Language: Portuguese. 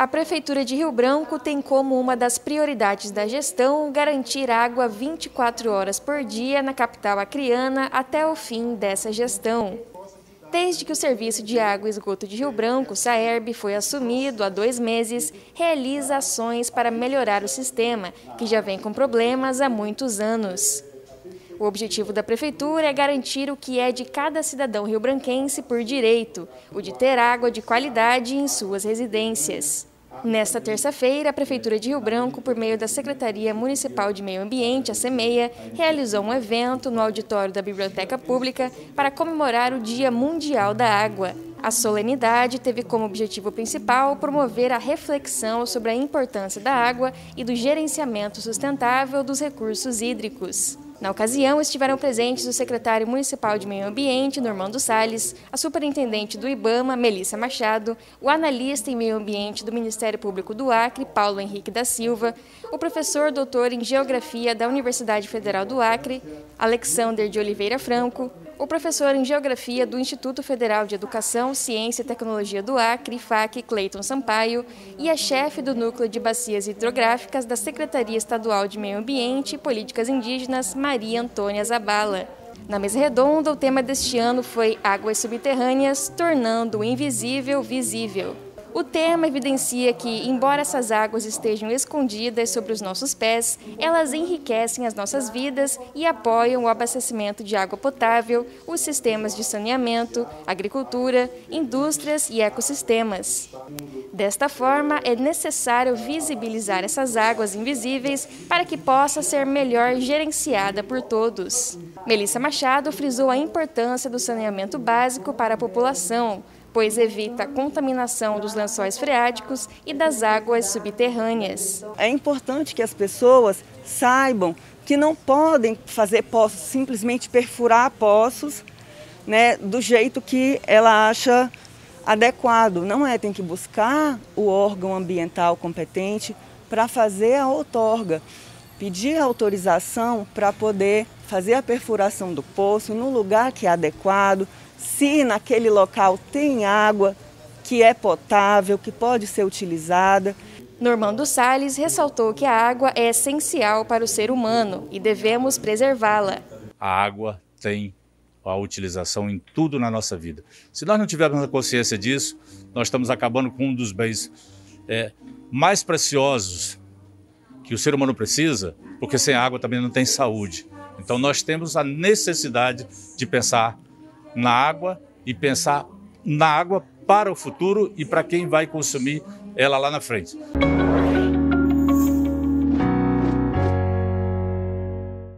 A Prefeitura de Rio Branco tem como uma das prioridades da gestão garantir água 24 horas por dia na capital acriana até o fim dessa gestão. Desde que o Serviço de Água e Esgoto de Rio Branco, SAERB, foi assumido há dois meses, realiza ações para melhorar o sistema, que já vem com problemas há muitos anos. O objetivo da Prefeitura é garantir o que é de cada cidadão rio-branquense por direito, o de ter água de qualidade em suas residências. Nesta terça-feira, a Prefeitura de Rio Branco, por meio da Secretaria Municipal de Meio Ambiente, a CEMEIA, realizou um evento no auditório da Biblioteca Pública para comemorar o Dia Mundial da Água. A solenidade teve como objetivo principal promover a reflexão sobre a importância da água e do gerenciamento sustentável dos recursos hídricos. Na ocasião, estiveram presentes o secretário municipal de Meio Ambiente, Normando Salles, a superintendente do IBAMA, Melissa Machado, o analista em Meio Ambiente do Ministério Público do Acre, Paulo Henrique da Silva, o professor doutor em Geografia da Universidade Federal do Acre, Alexander de Oliveira Franco, o professor em Geografia do Instituto Federal de Educação, Ciência e Tecnologia do Acre, IFAC, Cleiton Sampaio, e a chefe do Núcleo de Bacias Hidrográficas da Secretaria Estadual de Meio Ambiente e Políticas Indígenas, Maria Antônia Zabala. Na mesa redonda, o tema deste ano foi Águas Subterrâneas, tornando o invisível visível. O tema evidencia que, embora essas águas estejam escondidas sobre os nossos pés, elas enriquecem as nossas vidas e apoiam o abastecimento de água potável, os sistemas de saneamento, agricultura, indústrias e ecossistemas. Desta forma, é necessário visibilizar essas águas invisíveis para que possa ser melhor gerenciada por todos. Melissa Machado frisou a importância do saneamento básico para a população, pois evita a contaminação dos lençóis freáticos e das águas subterrâneas. É importante que as pessoas saibam que não podem fazer poços, simplesmente perfurar poços né, do jeito que ela acha adequado. Não é, tem que buscar o órgão ambiental competente para fazer a outorga, pedir autorização para poder fazer a perfuração do poço no lugar que é adequado, se naquele local tem água que é potável, que pode ser utilizada. Normando Salles ressaltou que a água é essencial para o ser humano e devemos preservá-la. A água tem a utilização em tudo na nossa vida. Se nós não tivermos a consciência disso, nós estamos acabando com um dos bens é, mais preciosos que o ser humano precisa, porque sem água também não tem saúde. Então nós temos a necessidade de pensar na água e pensar na água para o futuro e para quem vai consumir ela lá na frente.